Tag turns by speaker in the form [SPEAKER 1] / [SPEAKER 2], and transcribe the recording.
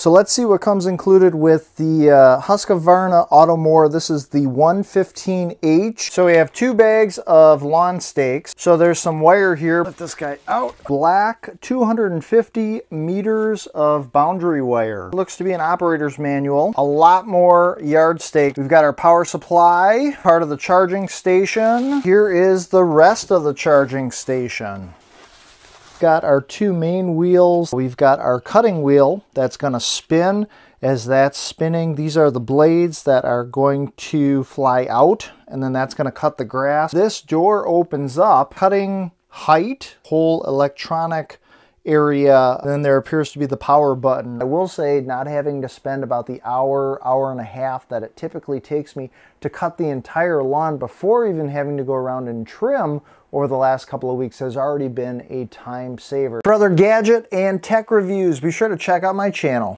[SPEAKER 1] So let's see what comes included with the uh, Husqvarna Automower. This is the 115H. So we have two bags of lawn stakes. So there's some wire here. Let this guy out. Black 250 meters of boundary wire. Looks to be an operator's manual. A lot more yard stake. We've got our power supply, part of the charging station. Here is the rest of the charging station got our two main wheels. We've got our cutting wheel that's going to spin as that's spinning. These are the blades that are going to fly out and then that's going to cut the grass. This door opens up, cutting height, whole electronic area. Then there appears to be the power button. I will say not having to spend about the hour, hour and a half that it typically takes me to cut the entire lawn before even having to go around and trim over the last couple of weeks has already been a time saver. For other gadget and tech reviews, be sure to check out my channel.